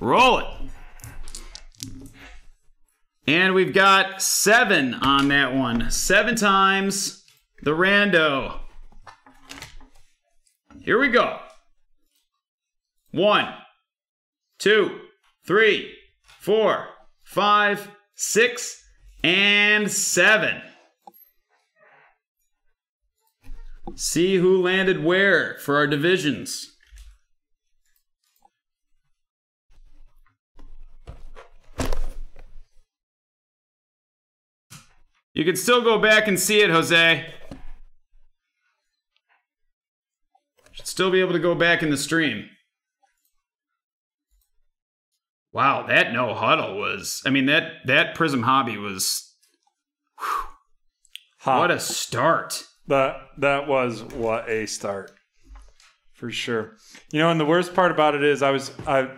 Roll it. And we've got seven on that one. Seven times the rando. Here we go. One, two, three, four, five, six, and seven. See who landed where for our divisions. You can still go back and see it, Jose. Should still be able to go back in the stream. Wow, that no huddle was. I mean that that Prizm Hobby was. Hot. What a start! That that was what a start, for sure. You know, and the worst part about it is, I was I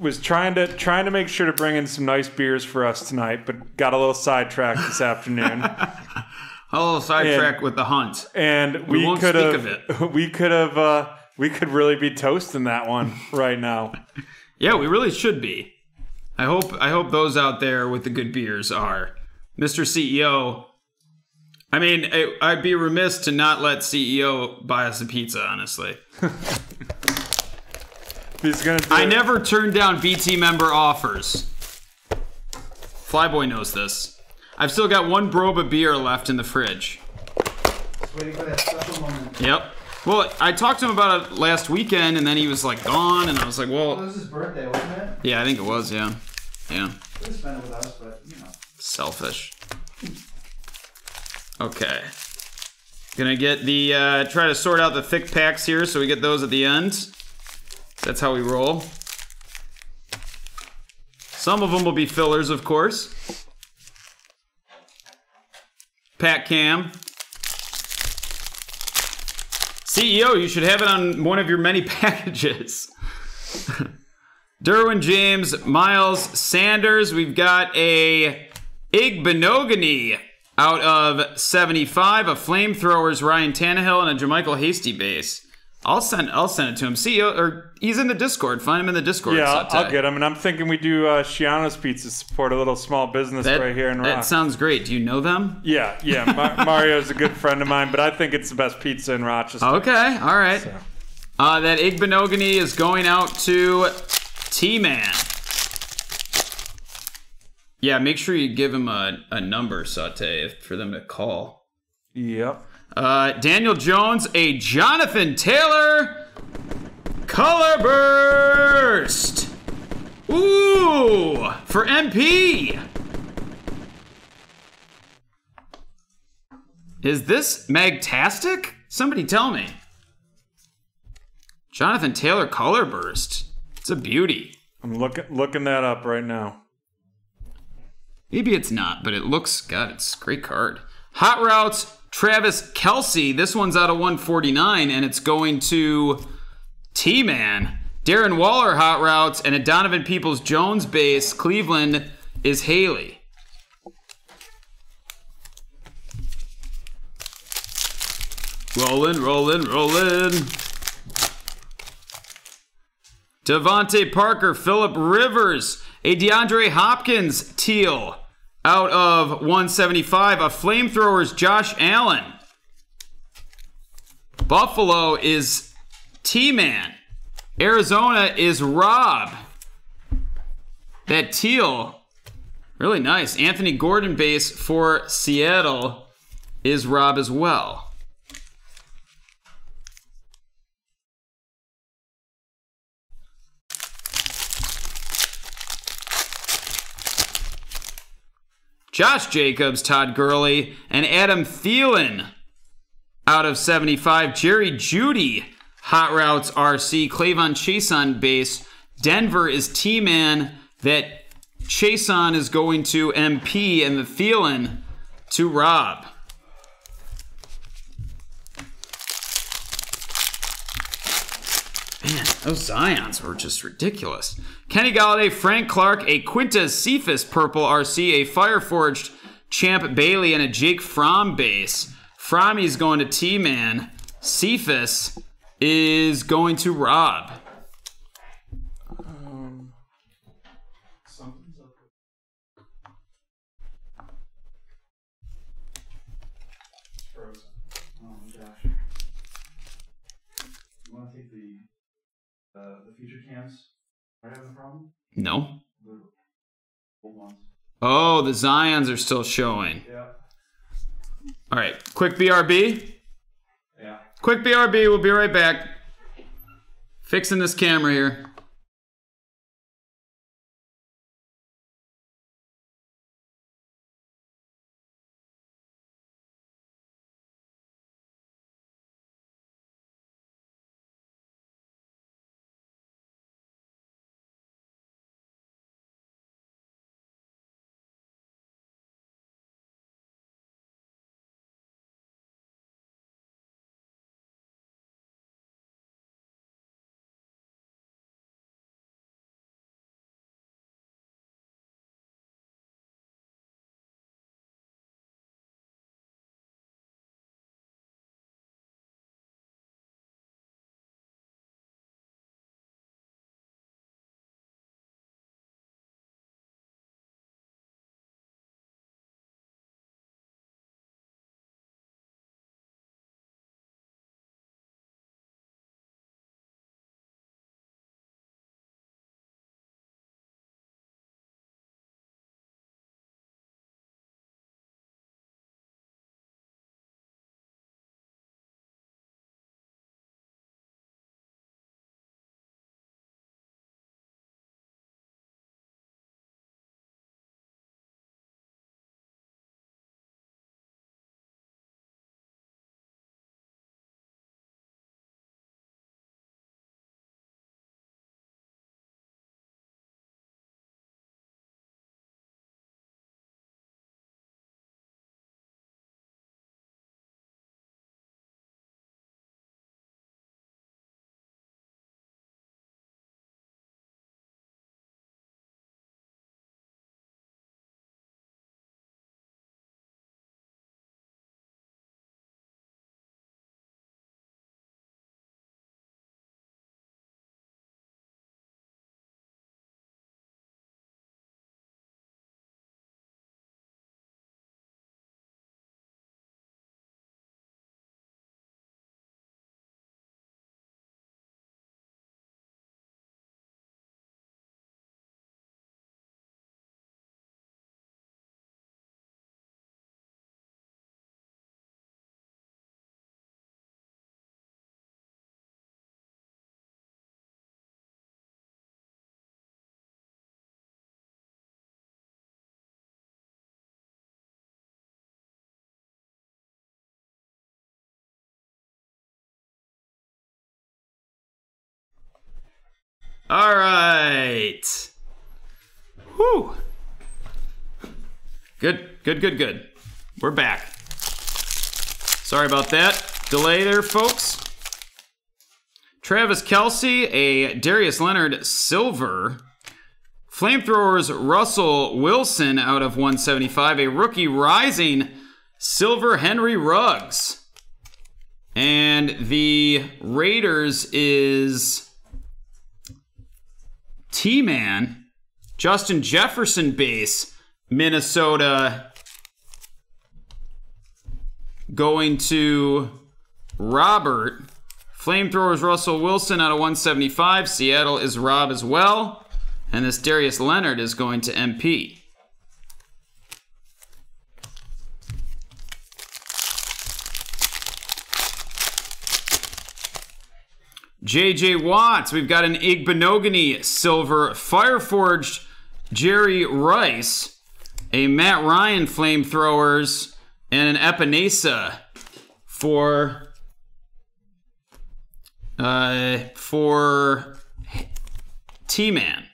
was trying to trying to make sure to bring in some nice beers for us tonight, but got a little sidetracked this afternoon, A little sidetrack with the hunt. and we, won't could have we could have uh, we could really be toasting that one right now. Yeah, we really should be. I hope I hope those out there with the good beers are. Mr. CEO. I mean, I, I'd be remiss to not let CEO buy us a pizza, honestly. He's gonna. Do I it. never turn down BT member offers. Flyboy knows this. I've still got one Broba beer left in the fridge. Waiting for that special moment. Yep. Well, I talked to him about it last weekend, and then he was like gone, and I was like, It well, was his birthday, wasn't it? yeah, I think it was, yeah. Yeah. He could spend it with us, but you know. Selfish. Okay. Gonna get the, uh, try to sort out the thick packs here so we get those at the end. That's how we roll. Some of them will be fillers, of course. Pat cam. CEO, you should have it on one of your many packages. Derwin James, Miles Sanders. We've got a Igbinoghene out of 75, a flamethrowers Ryan Tannehill, and a JaMycal Hasty base. I'll send I'll send it to him. CEO or he's in the Discord. Find him in the Discord. Yeah, I'll, I'll get him, and I'm thinking we do uh, Shiano's Pizza support a little small business that, right here in Rochester. That sounds great. Do you know them? yeah, yeah. Ma- Mario's a good friend of mine, but I think it's the best pizza in Rochester. Okay, all right. So. Uh, that Igbinoghene is going out to T Man. Yeah, make sure you give him a, a number, Saute, if, for them to call. Yep. Uh, Daniel Jones, a Jonathan Taylor color burst. Ooh, for MP. Is this magtastic? Somebody tell me. Jonathan Taylor color burst. It's a beauty. I'm looking looking that up right now. Maybe it's not, but it looks, God, it's a great card. Hot Routes, Travis Kelce. This one's out of 149, and it's going to T Man. Darren Waller, Hot Routes, and a Donovan Peoples Jones base. Cleveland is Haley. Rolling, rolling, rolling. DeVante Parker, Philip Rivers, a DeAndre Hopkins teal out of 175. A flamethrowers Josh Allen. Buffalo is T Man. Arizona is Rob. That teal, really nice. Anthony Gordon base for Seattle is Rob as well. Josh Jacobs, Todd Gurley, and Adam Thielen out of 75. Jerry Jeudy, Hot Routes RC. K'Lavon Chaisson base. Denver is T Man. That Chaisson is going to MP and the Thielen to Rob. Man, those Zions were just ridiculous. Kenny Golladay, Frank Clark, a Quintez Cephus purple RC, a Fireforged Champ Bailey, and a Jake Fromm base. Frommy's going to T Man. Cephus is going to Rob. Cans are having a problem? No. The. Oh, the Zions are still showing. Yeah. All right, quick BRB. Yeah. Quick BRB. We'll be right back. Fixing this camera here. All right. Whew. Good, good, good, good. We're back. Sorry about that. Delay there, folks. Travis Kelce, a Darius Leonard silver. Flamethrowers Russell Wilson out of 175, a rookie rising silver Henry Ruggs. And the Raiders is T Man, Justin Jefferson base, Minnesota going to Robert. Flamethrowers Russell Wilson out of 175. Seattle is Rob as well. And this Darius Leonard is going to MP. JJ Watts, we've got an Igbinoghene silver Fireforged Jerry Rice, a Matt Ryan flamethrowers, and an Epenesa for uh, for T Man.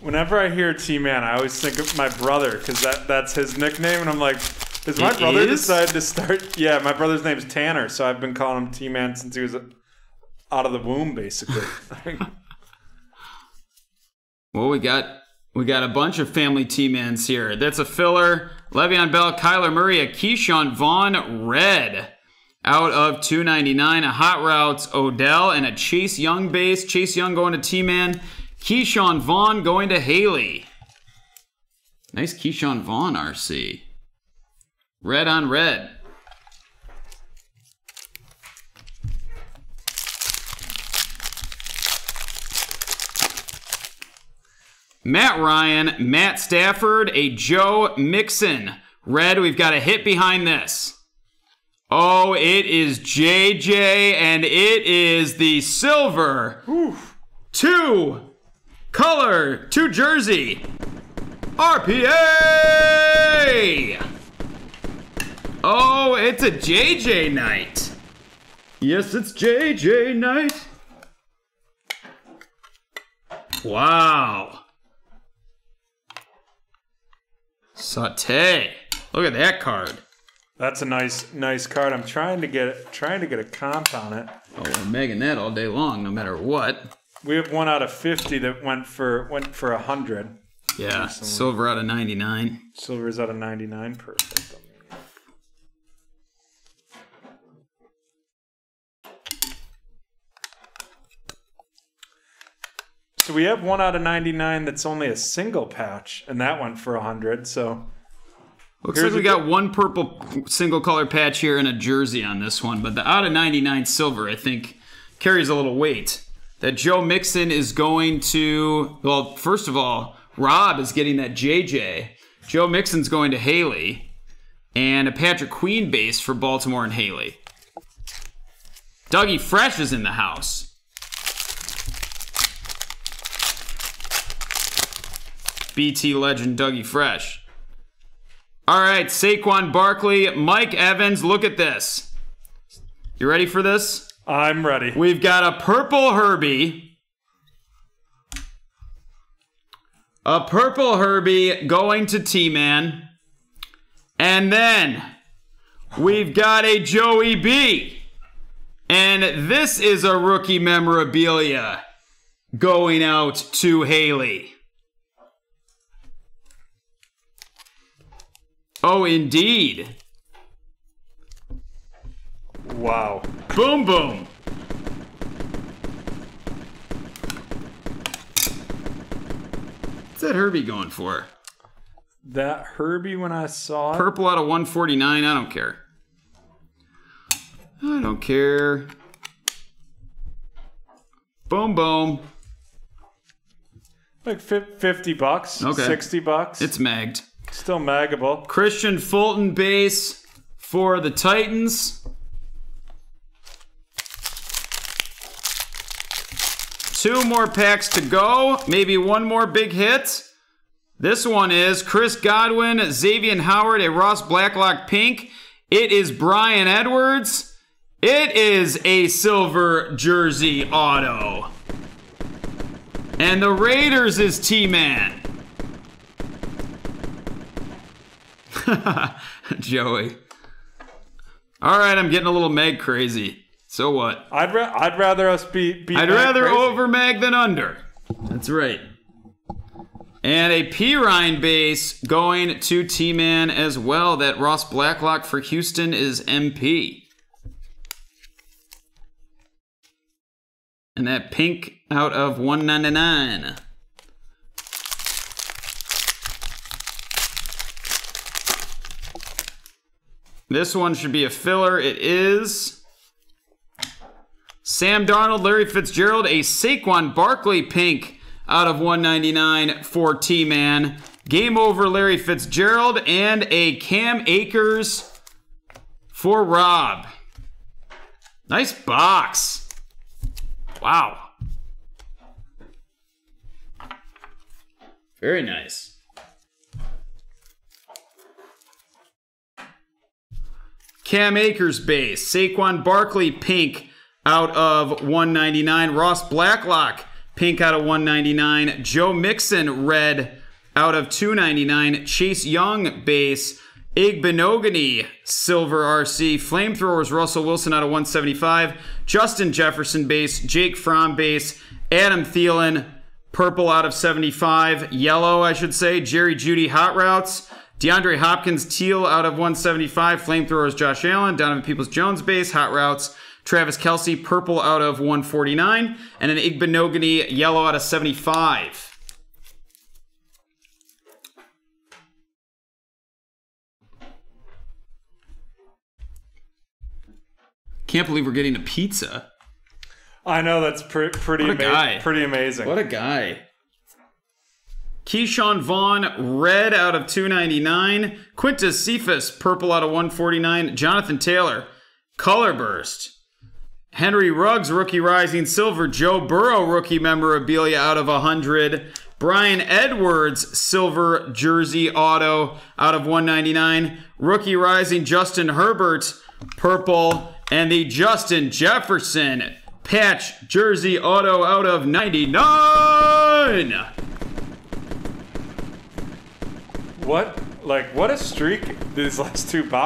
Whenever I hear T Man, I always think of my brother because that, that's his nickname, and I'm like, does my brother is? decide to start? Yeah, my brother's name's Tanner, so I've been calling him T Man since he was out of the womb, basically. Well, we got we got a bunch of family T-mans here. That's a filler. Le'Veon Bell, Kyler Murray, a Ke'Shawn Vaughn red out of 299. A Hot Routes Odell and a Chase Young base. Chase Young going to T-man. Ke'Shawn Vaughn going to Haley. Nice Ke'Shawn Vaughn RC. Red on red. Matt Ryan, Matt Stafford, a Joe Mixon. Red, we've got a hit behind this. Oh, it is JJ, and it is the silver. Oof. Two color, two jersey. RPA! Oh, it's a JJ night. Yes, it's JJ night. Wow. Saute. Look at that card. That's a nice nice card. I'm trying to get trying to get a comp on it. Oh, we're megging that all day long, no matter what. We have one out of 50 that went for went for 100. Yeah, silver out of 99. Silver's out of 99. Perfect. We have one out of 99 that's only a single patch, and that went for 100. So Looks like we got one purple single color patch here and a jersey on this one, but the out of 99 silver, I think, carries a little weight. That Joe Mixon is going to, well, first of all, Rob is getting that JJ. Joe Mixon's going to Haley, and a Patrick Queen base for Baltimore and Haley. Dougie Fresh is in the house. BT legend Dougie Fresh. All right, Saquon Barkley, Mike Evans, look at this. You ready for this? I'm ready. We've got a purple Herbie. A purple Herbie going to T Man. And then we've got a Joey B. And this is a rookie memorabilia going out to Haley. Oh, indeed. Wow. Boom, boom. What's that Herbie going for? That Herbie when I saw it. Purple out of 149. I don't care. I don't care. Boom, boom. Like 50 bucks. Okay. 60 bucks. It's magged. Still maggable. Kristian Fulton base for the Titans. Two more packs to go. Maybe one more big hit. This one is Chris Godwin, Xavien Howard, a Ross Blacklock pink. It is Bryan Edwards. It is a silver jersey auto. And the Raiders is T Man. Joey. All right, I'm getting a little Meg crazy. So what? I'd ra- I'd rather us be. be I'd that rather crazy. over Meg than under. That's right. And a P Ryan base going to T Man as well. That Ross Blacklock for Houston is MP. And that pink out of 199. This one should be a filler. It is. Sam Darnold, Larry Fitzgerald, a Saquon Barkley pink out of 199 for T Man. Game over, Larry Fitzgerald, and a Cam Akers for Rob. Nice box. Wow. Very nice. Cam Akers base, Saquon Barkley pink out of 199, Ross Blacklock pink out of 199, Joe Mixon red out of 299, Chase Young base, Igbinoghene silver RC, flamethrowers Russell Wilson out of 175, Justin Jefferson base, Jake Fromm base, Adam Thielen purple out of 75, yellow I should say, Jerry Jeudy hot routes. DeAndre Hopkins teal out of 175. Flamethrowers Josh Allen. Donovan Peoples Jones base. Hot routes. Travis Kelce purple out of 149. And an Igbinoghene yellow out of 75. Can't believe we're getting a pizza. I know that's pre- pretty ama- guy. pretty amazing. What a guy. Ke'Shawn Vaughn, red out of 299. Quintez Cephus, purple out of 149. Jonathan Taylor, color burst. Henry Ruggs, rookie rising silver. Joe Burrow, rookie memorabilia out of 100. Bryan Edwards, silver jersey auto out of 199. Rookie rising Justin Herbert, purple. And the Justin Jefferson patch jersey auto out of 99. What? Like, what a streak these last two boxes.